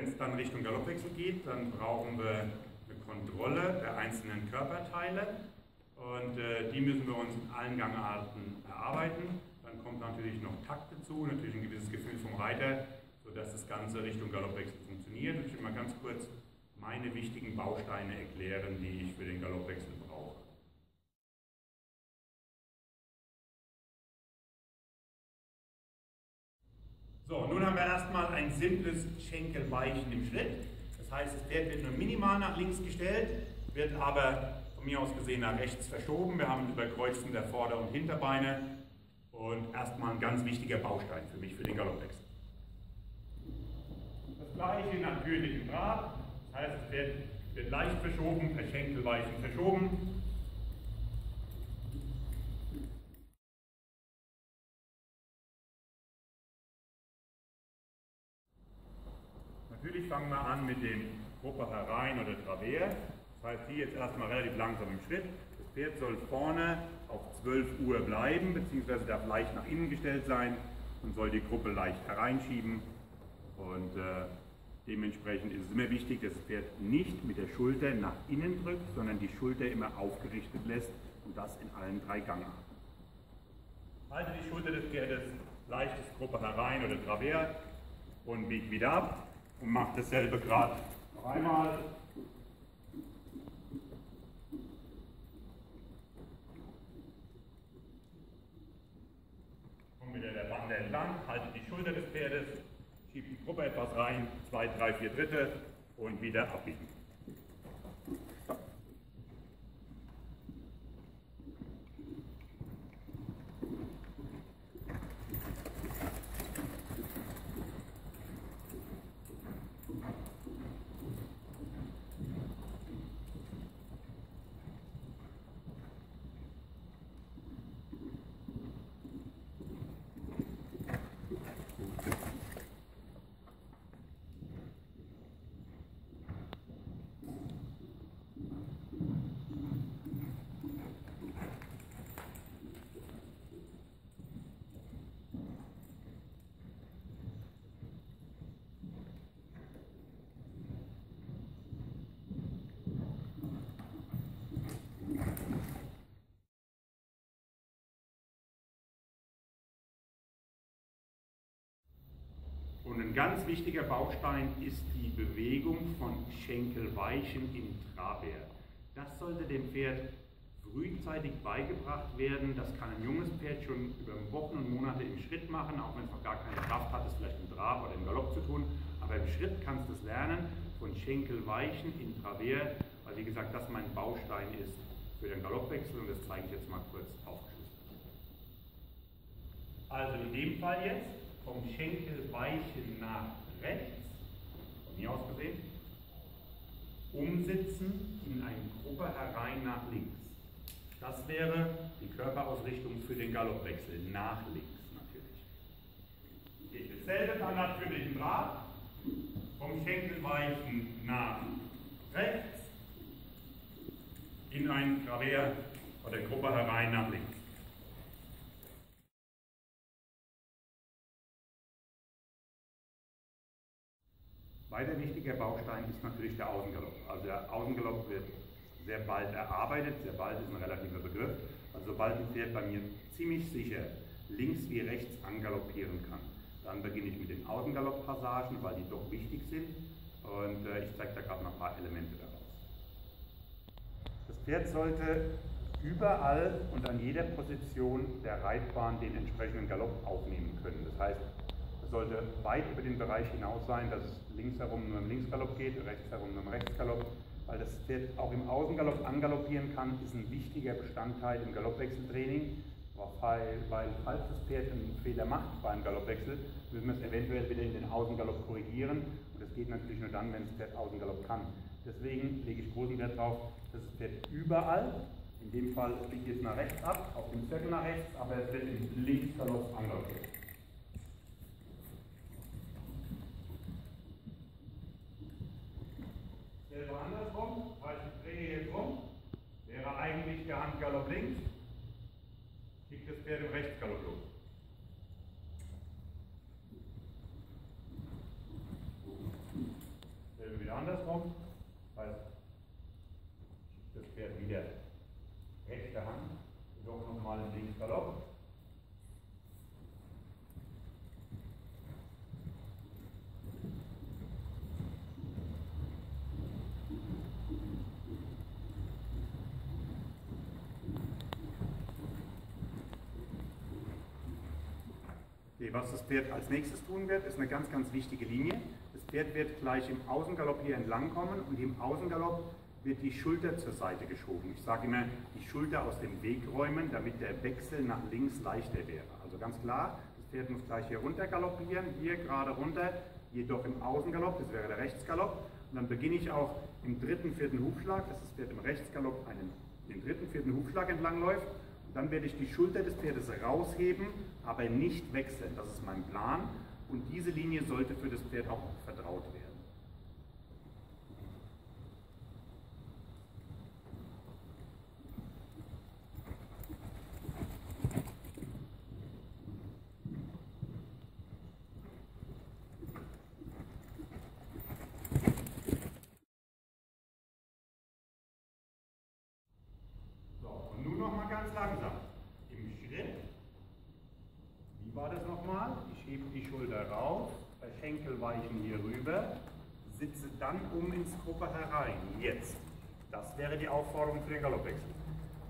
wenn es dann Richtung Galoppwechsel geht, dann brauchen wir eine Kontrolle der einzelnen Körperteile und äh, die müssen wir uns in allen Gangarten erarbeiten. Dann kommt natürlich noch Takt dazu, natürlich ein gewisses Gefühl vom Reiter, sodass das Ganze Richtung Galoppwechsel funktioniert. Und ich will mal ganz kurz meine wichtigen Bausteine erklären, die ich für den Galoppwechsel brauche. So, nun haben wir erstmal ein simples Schenkelweichen im Schritt. Das heißt, das Pferd wird nur minimal nach links gestellt, wird aber von mir aus gesehen nach rechts verschoben. Wir haben ein Überkreuzen der Vorder- und Hinterbeine und erstmal ein ganz wichtiger Baustein für mich für den Galoppwechsel. Das gleiche natürlich im Draht. Das heißt, es wird, wird leicht verschoben, per Schenkelweichen verschoben. Natürlich fangen wir an mit dem Gruppe herein oder Travers. Das heißt, hier jetzt erstmal relativ langsam im Schritt. Das Pferd soll vorne auf 12 Uhr bleiben, beziehungsweise darf leicht nach innen gestellt sein und soll die Gruppe leicht hereinschieben. Und äh, dementsprechend ist es immer wichtig, dass das Pferd nicht mit der Schulter nach innen drückt, sondern die Schulter immer aufgerichtet lässt und das in allen drei Gangarten. Halte die Schulter des Pferdes leichtes Gruppe herein oder Travers und bieg wieder ab und mache dasselbe gerade noch einmal. Komm wieder der Bande entlang, halte die Schulter des Pferdes, schiebe die Gruppe etwas rein, zwei, drei, vier Dritte und wieder abbiegen. Und ein ganz wichtiger Baustein ist die Bewegung von Schenkelweichen im Travers. Das sollte dem Pferd frühzeitig beigebracht werden. Das kann ein junges Pferd schon über Wochen und Monate im Schritt machen, auch wenn es noch gar keine Kraft hat, es vielleicht im Trab oder im Galopp zu tun. Aber im Schritt kannst du es lernen, von Schenkelweichen im Travers, weil wie gesagt, das mein Baustein ist für den Galoppwechsel und das zeige ich jetzt mal kurz aufgeschlüsselt. Also in dem Fall jetzt vom Schenkelweichen nach rechts, von mir aus gesehen, umsitzen in eine Gruppe herein nach links. Das wäre die Körperausrichtung für den Galoppwechsel nach links natürlich. Dasselbe dann natürlich im Draht, vom Schenkelweichen nach rechts, in ein Travers oder Gruppe herein nach links. Weiter wichtiger Baustein ist natürlich der Außengalopp. Also der Außengalopp wird sehr bald erarbeitet, sehr bald ist ein relativer Begriff. Also sobald ein Pferd bei mir ziemlich sicher links wie rechts angaloppieren kann, dann beginne ich mit den Außengalopppassagen, weil die doch wichtig sind. Und äh, ich zeige da gerade noch ein paar Elemente daraus. Das Pferd sollte überall und an jeder Position der Reitbahn den entsprechenden Galopp aufnehmen können. Das heißt, sollte weit über den Bereich hinaus sein, dass es links herum nur im Linksgalopp geht, rechts herum nur im Rechtsgalopp, weil das Pferd auch im Außengalopp angaloppieren kann, ist ein wichtiger Bestandteil im Galoppwechseltraining, weil, falls das Pferd einen Fehler macht beim Galoppwechsel, müssen wir es eventuell wieder in den Außengalopp korrigieren und das geht natürlich nur dann, wenn das Pferd Außengalopp kann. Deswegen lege ich großen Wert darauf, dass das Pferd überall, in dem Fall biegt jetzt nach rechts ab, auf dem Zirkel nach rechts, aber es wird im Linksgalopp angaloppiert. plateforme was das Pferd als nächstes tun wird, ist eine ganz, ganz wichtige Linie. Das Pferd wird gleich im Außengalopp hier entlang kommen und im Außengalopp wird die Schulter zur Seite geschoben. Ich sage immer, die Schulter aus dem Weg räumen, damit der Wechsel nach links leichter wäre. Also ganz klar, das Pferd muss gleich hier runter galoppieren, hier gerade runter, jedoch im Außengalopp, das wäre der Rechtsgalopp. Und dann beginne ich auch im dritten, vierten Hufschlag, dass das Pferd im Rechtsgalopp einen, den dritten, vierten Hufschlag entlang läuft dann werde ich die Schulter des Pferdes rausheben, aber nicht wechseln. Das ist mein Plan. Und diese Linie sollte für das Pferd auch vertraut werden. ganz langsam. Im Schritt. Wie war das hebe die Schulter raus, Schenkel weichen hier rüber, sitze dann um ins Gruppe herein. Jetzt. Das wäre die Aufforderung für den Galoppwechsel.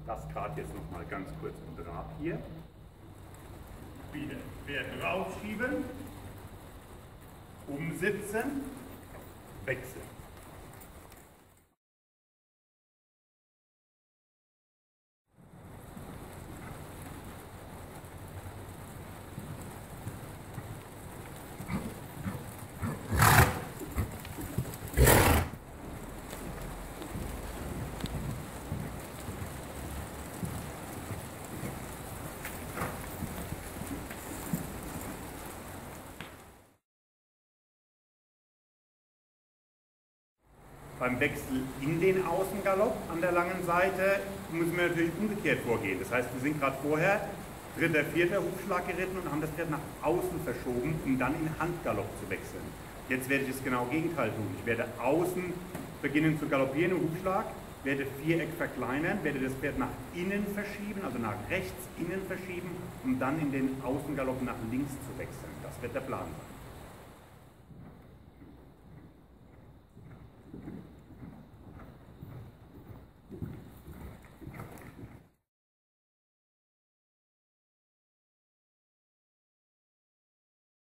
Das gerade jetzt nochmal ganz kurz im Draht hier. Wieder Pferd rausschieben, umsitzen, wechseln. Beim Wechsel in den Außengalopp an der langen Seite müssen wir natürlich umgekehrt vorgehen. Das heißt, wir sind gerade vorher dritter, vierter Hufschlag geritten und haben das Pferd nach außen verschoben, um dann in Handgalopp zu wechseln. Jetzt werde ich das genau Gegenteil tun. Ich werde außen beginnen zu galoppieren im Hufschlag, werde Viereck verkleinern, werde das Pferd nach innen verschieben, also nach rechts innen verschieben, um dann in den Außengalopp nach links zu wechseln. Das wird der Plan sein.